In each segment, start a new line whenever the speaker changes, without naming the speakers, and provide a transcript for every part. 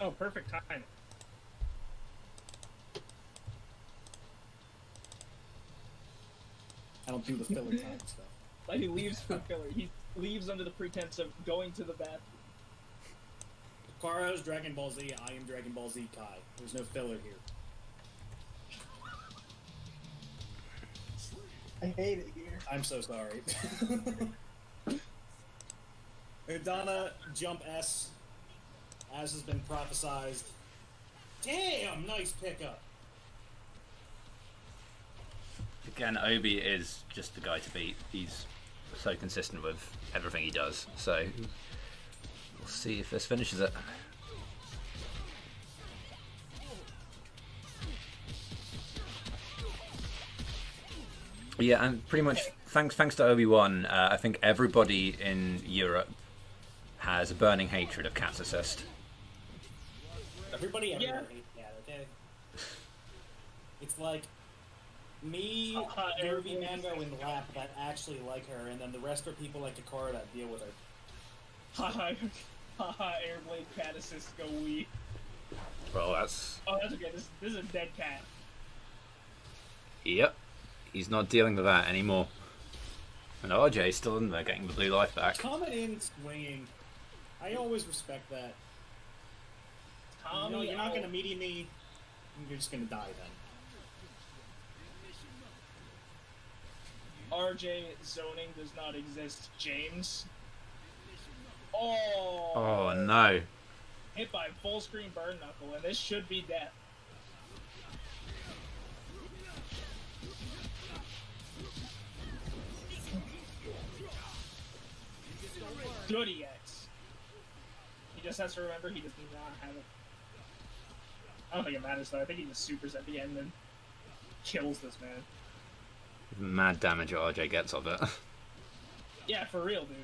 Oh, perfect time.
I don't do the filler time stuff.
Like he leaves for filler. He leaves under the pretense of going to the bathroom.
Kara is Dragon Ball Z. I am Dragon Ball Z Kai. There's no filler here.
I hate it here.
I'm so sorry. Udonna, jump S, as has been prophesized. Damn, nice pickup.
Again, Obi is just the guy to beat. He's so consistent with everything he does. So we'll see if this finishes it. Yeah, and pretty much thanks thanks to Obiiwan, uh, I think everybody in Europe has a burning hatred of Cat's Assist.
Everybody everywhere
Yeah.
hates that, okay? It's like me,
Uh,
Derby,
everyone-
Mango, and Lap that actually like her, and then the rest are people like Takara that deal with her.
Haha, haha, Airblade cat assist go wee.
Well, that's
Oh, that's okay. This, this is a dead cat.
yep. He's not dealing with that anymore. And RJ's still in there getting the blue life back.
Coming in swinging. I always respect that.
Tommy,
know, you're not gonna meaty me. You're just gonna die then.
RJ zoning does not exist. James. Oh.
Oh no.
Hit by full screen burn knuckle, and this should be death. Good EX. He just has to remember he does not have it. I don't think it matters though. I think he just supers at the end and kills this man.
Mad damage RJ gets of it.
Yeah, for real, dude.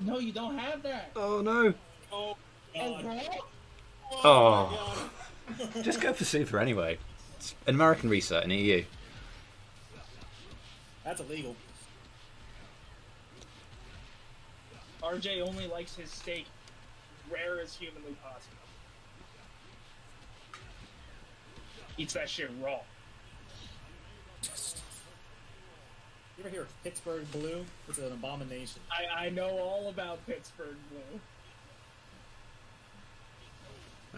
No, you don't have that.
Oh no.
Oh, God.
Oh. oh just go for super anyway. It's an American reset in EU.
That's illegal.
RJ only likes his steak rare as humanly possible. Eats that shit raw.
You ever hear of Pittsburgh Blue? It's an abomination.
I, I know all about Pittsburgh Blue.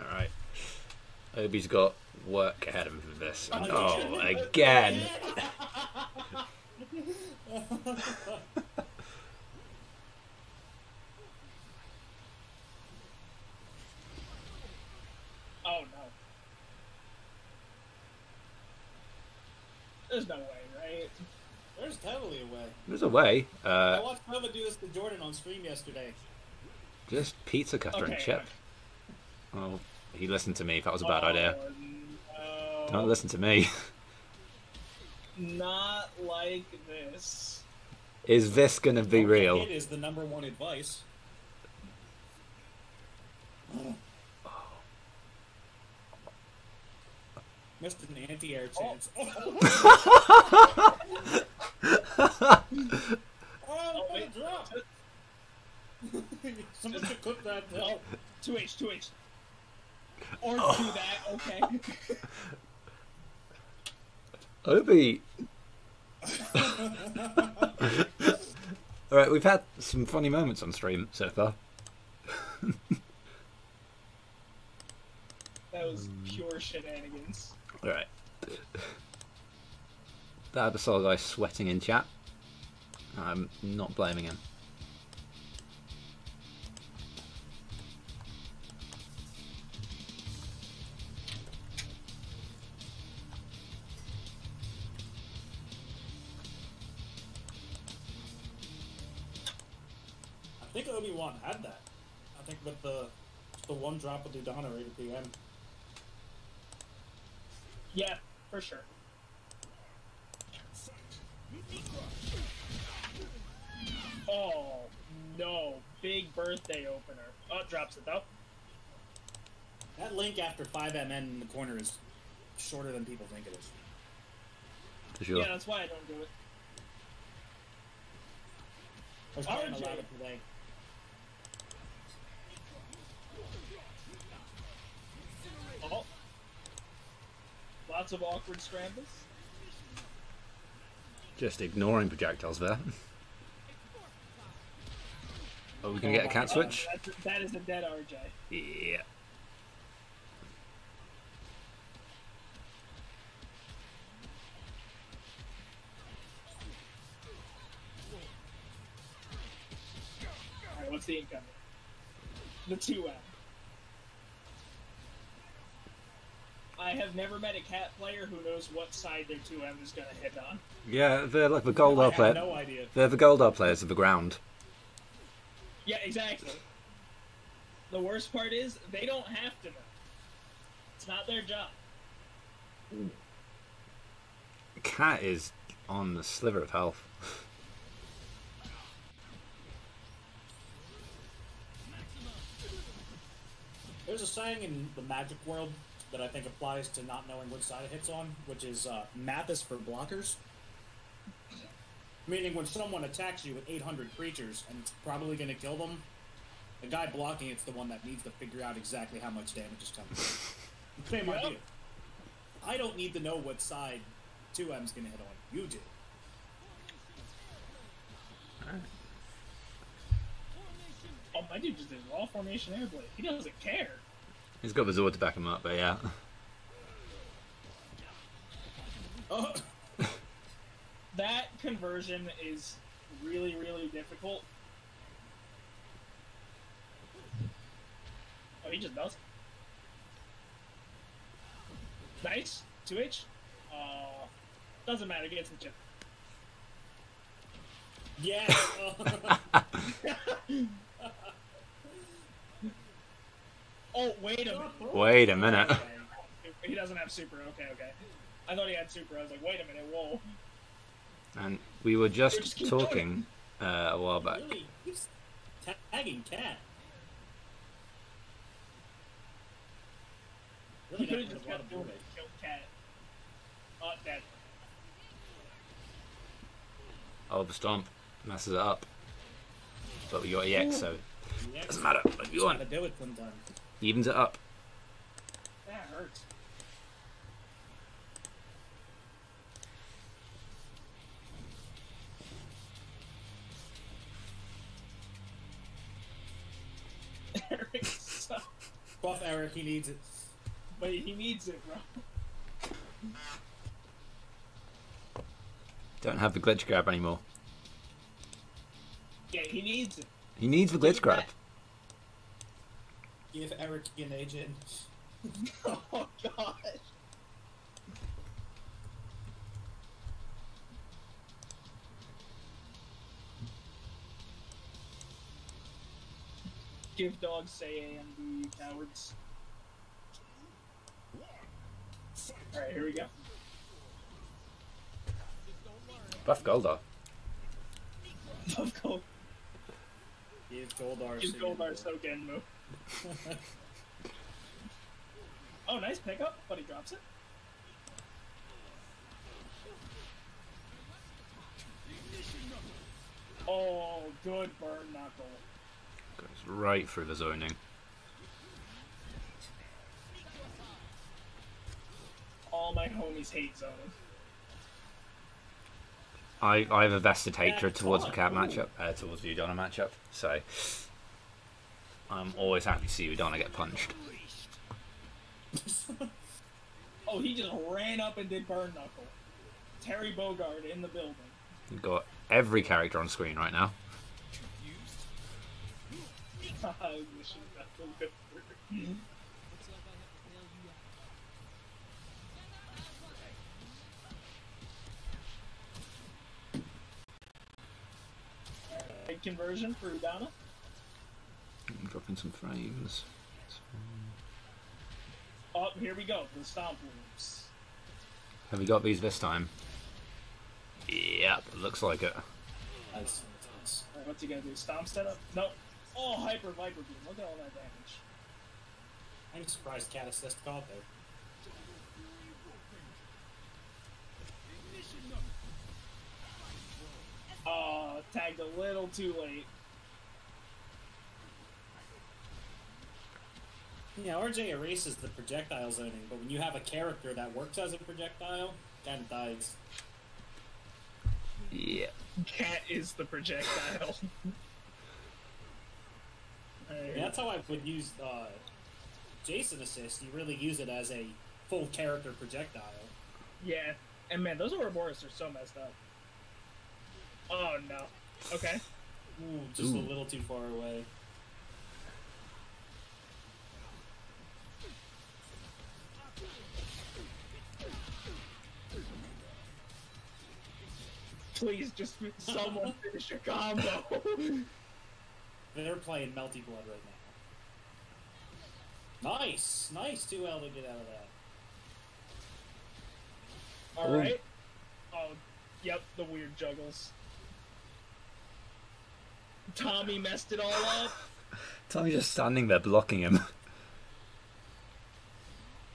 Alright. Obi's got work ahead of him for this. Oh, oh again.
Oh no. There's no way, right?
There's totally a way.
There's a way.
I
Uh,
watched Nova do this to Jordan on stream yesterday.
just pizza cutter and chip. Oh, he listened to me. That was a bad
oh,
idea.
No.
Don't listen to me.
Not like this.
Is this gonna be real?
It is the number one advice. Missed an anti-air chance. Oh, oh what a
wait.
drop! Someone should cook that.
Oh, 2H, 2H. Or do that, okay.
Obi. Alright, we've had some funny moments on stream so far.
that was pure shenanigans.
Alright. That Absol guy sweating in chat. I'm not blaming him.
I think Obiiwan had that. I think with the the one drop of Udana right at the end.
Yeah, for sure. Oh, no. Big birthday opener. Oh, drops it, though.
That link after 5MN in the corner is shorter than people think it is.
Sure.
Yeah, that's why I don't do it.
I was
trying
to allow it. Oh.
Lots of awkward scrambles.
Just ignoring projectiles there. Oh, we going can get a cat switch?
that's, that is a dead RJ.
Yeah.
Alright, what's the incoming? The 2M. I have never met a cat player who knows what side their 2M is going to hit on.
Yeah, they're like the
gold
Goldar
have
player.
no idea.
They're the Goldar players of the ground.
Yeah, exactly. The worst part is, they don't have to know. It's not their job.
Cat is on the sliver of health.
There's a saying in the magic world that I think applies to not knowing which side it hits on, which is uh, math is for blockers. Meaning, when someone attacks you with 800 creatures and it's probably going to kill them, the guy blocking it's the one that needs to figure out exactly how much damage is coming. Same
Yep.
idea. I don't need to know what side 2M's going to hit on. You do.
Oh, my dude just did raw formation airblade. He doesn't care.
He's got the Zord to back him up, but yeah.
Oh,
That conversion is really, really difficult. Oh, he just does. Nice. 2H. Uh, doesn't matter. He gets the chip.
yeah.
Oh, wait a minute.
Wait a minute.
He doesn't have super. Okay, okay. I thought he had super. I was like, wait a minute. Whoa.
And we were just
Just
talking uh, a while back.
really? He's tagging cat.
He
Really
could have just
of
kept doing it. Killed cat. Uh, dead.
Oh, the stomp messes it up. But we got EX, so
Yeah,
doesn't matter. What you want?
gotta do it sometime.
Evens it up.
That hurts. Eric,
he needs it.
But he needs it, bro.
Don't have the glitch grab anymore.
Yeah, he needs it.
He needs the glitch grab.
Give Eric an agent.
Oh, God. Give dogs say a and you cowards. Alright, here we go.
Buff Goldar.
Buff Gold.
Give Goldar.
Give
Sigil.
Goldar so Genmu. Oh, nice pickup, but he drops it. Oh, good burn knuckle.
Goes right through the zoning.
All my homies hate zoning.
I, I have a vested hatred
Yeah,
towards the
fine.
cat matchup, uh, towards the Udonna matchup, so I'm always happy to see Udonna get punched.
Oh, he just ran up and did burn knuckle. Terry Bogard in the building.
You've got every character on screen right now.
conversion for Udonna.
I'm dropping some frames.
Oh, here we go. The stomp loops.
Have we got these this time? Yep, looks like it.
Nice, nice.
Alright, what's he gonna do? Stomp setup? Nope. Oh, hyper viper beam. Look at all that damage.
I'm surprised Cat Assist caught there.
Tagged a little too late.
Yeah, RJ erases the projectile zoning, but when you have a character that works as a projectile, kind of dies.
Yeah.
Cat is the projectile.
I mean, that's how I would use uh, Jason assist. You really use it as a full character projectile.
Yeah, and man, those Ouroboros are so messed up. Oh no. Okay.
Ooh, just
Ooh.
a little too far away.
Please, just someone finish your combo.
They're playing Melty Blood right now. Nice, nice two L to get out of that.
All right. Oh, yep, the weird juggles. Tommy messed it all up.
Tommy's just standing there blocking him.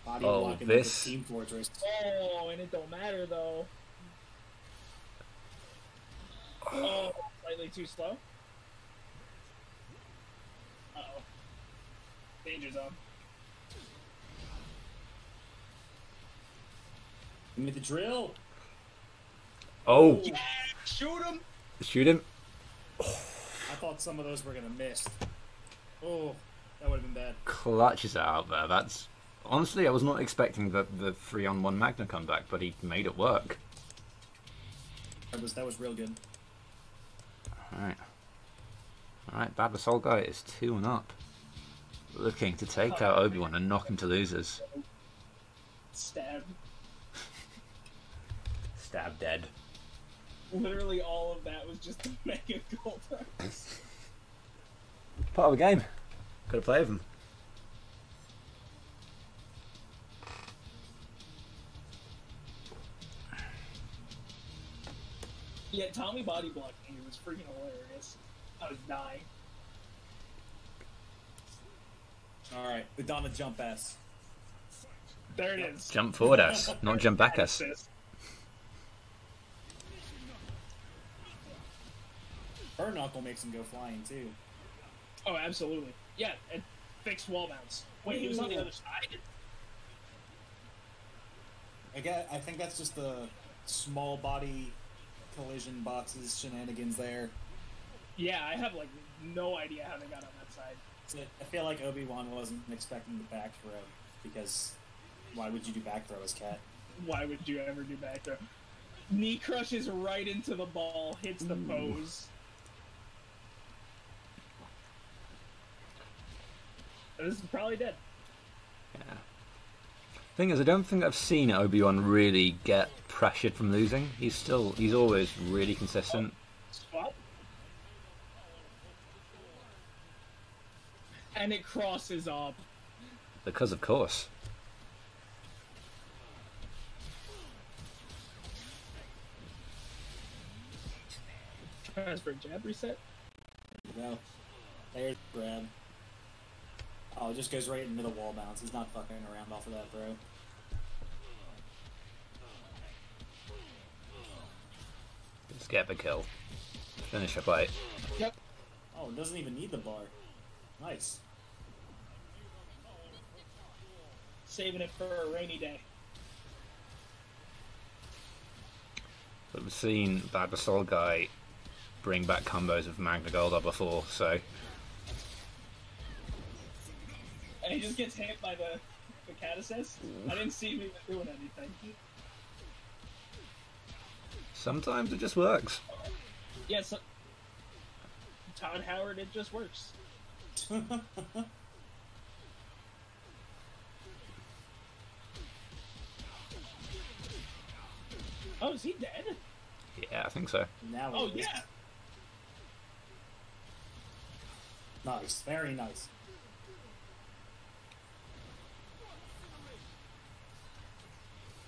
Body
Oh,
blocking
this-
Team Fortress.
Oh, and it don't matter though. Oh, slightly too slow. Uh oh. Danger zone.
Give me the drill.
Oh,
Shoot him!
shoot him.
I thought some of those were gonna miss. Oh, that would have been bad.
Clutches it out there. That's honestly, I was not expecting the the three on one Magna comeback, but he made it work.
That was that was real good.
All right, all right. Bad Solguy is two and up, looking to take out Obiiwan and knock him to losers.
Stab.
Stab dead.
Literally all of that was just a mega gold.
Part of the game. Got to play with him.
Yeah, Tommy body blocking here was freaking hilarious. I was dying.
All right, Madonna jump S.
There it is.
Jump forward us, not jump back us.
Her knuckle makes him go flying too.
Oh, absolutely. Yeah, and fixed wall bounce. Wait, he was on the other side?
I get. I think that's just the small body collision boxes shenanigans there.
Yeah, I have like no idea how they got on that side.
So I feel like Obiiwan wasn't expecting the back throw because why would you do back throw as cat?
Why would you ever do back throw? Knee crushes right into the ball, hits the pose. This is probably dead.
Yeah. Thing is, I don't think I've seen Obiiwan really get pressured from losing. He's still, he's always really consistent.
Swap. And it crosses up.
Because of course.
Transfer jab reset.
No, there's the grab. Oh, it just goes right into the wall bounce. He's not fucking around off of that throw.
Just get the kill. Finish the fight.
Yep.
Oh, it doesn't even need the bar. Nice.
Saving it for a rainy day.
But we've seen Bad Basol guy bring back combos of Magna Goldar before, so
And he just gets hit by the, the cat assist. I didn't see him even doing anything.
sometimes it just works.
Yeah, so, Todd Howard, it just works. Oh, is he dead?
Yeah, I think so.
Now.
Oh, yeah.
Nice. Very nice.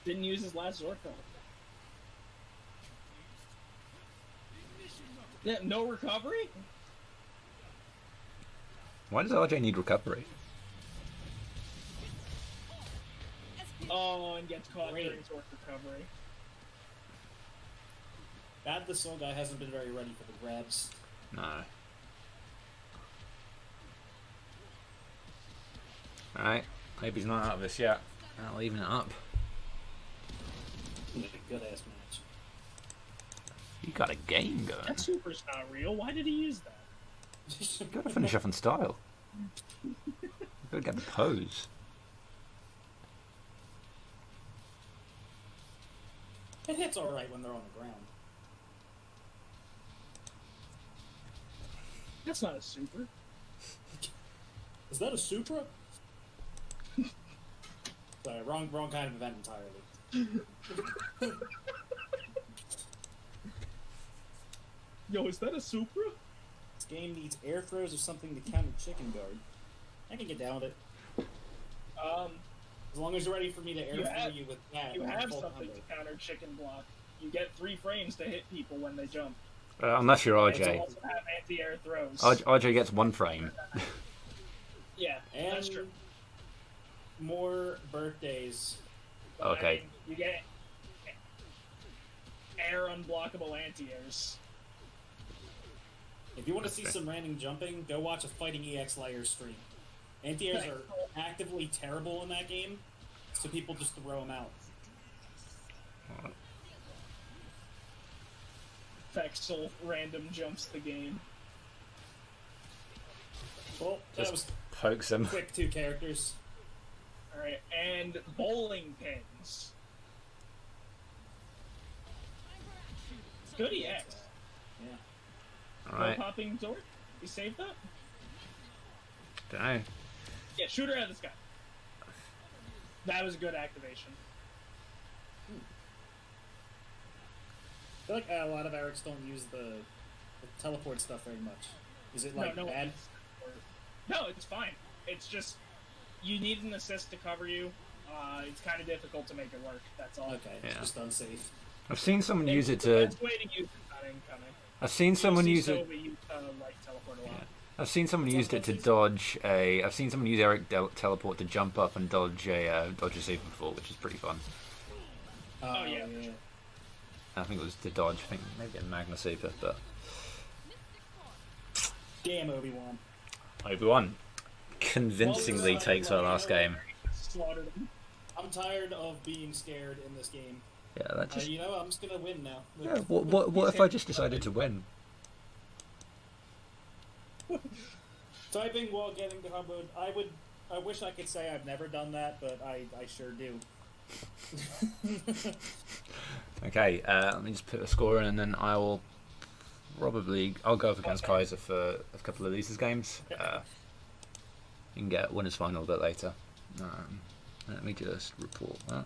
Didn't use his last Zorko. Yeah, no recovery?
Why does LJ need recovery?
Oh, and gets caught
Great.
during Zord recovery.
Bad the Solguy hasn't been very ready for the grabs.
No. Alright, hope he's not out of this yet. I'll even it up.
Make a good ass match.
You got a game going.
That super's not real. Why did he use that?
You gotta finish off in style. You gotta get the pose.
It hits alright when they're on the ground.
That's not a super.
Is that a Supra? Sorry, wrong wrong kind of event entirely.
Yo, is that a Supra?
This game needs air throws or something to counter chicken guard. I can get down with it.
Um,
As long as you're ready for me to air
You
throw
have-
you with that.
you
I'm
have something
combo.
to counter chicken block. You get three frames to hit people when they jump.
Uh, unless you're RJ.
also have anti-air throws.
RJ RJ gets one frame.
yeah,
And
that's true.
more birthdays.
But, I
Okay.
Mean, you get air unblockable anti-airs.
If you want to see some random jumping, go watch a Fighting EX Layer stream. Anti-airs are actively terrible in that game, so people just throw them out.
Fexel random jumps the game.
Well, that
Just
was
pokes him.
quick two characters.
Alright, and bowling pins. Good EX.
Yeah.
Alright.
Popping door. You saved that?
Dunno.
Yeah, shoot her out of the sky. That was a good activation.
I feel like uh, a lot of Erics don't use the, the teleport stuff very much. Is it like
no, no,
bad?
No, it's fine. It's just you need an assist to cover you. Uh, it's kind of difficult to make it work. That's all.
Okay, it's
Yeah.
just unsafe.
I've seen someone use it
The
to.
best way to use it's.
I've seen someone use it.
Sova use, uh, like teleport.
I've seen someone used it to dodge a. I've seen someone use Eric del- teleport to jump up and dodge a uh, dodge a super before, which is pretty fun.
Uh,
yeah, for sure.
I think it was to dodge. I think maybe a Magna Super, but
Damn Obiiwan.
Obi Wan convincingly
Well, uh,
takes our last game.
I'm tired of being scared in this game.
Yeah, that
Uh,
just.
you know, I'm just gonna win now.
Yeah, what, what, what if I just decided to win?
Typing while getting comboed. I would. I wish I could say I've never done that, but I, I sure do.
Okay, uh, let me just put a score in, and then I will probably I'll go up against Kaiser for a couple of these games. Uh, you can get winners final a bit later. Um, let me just report that.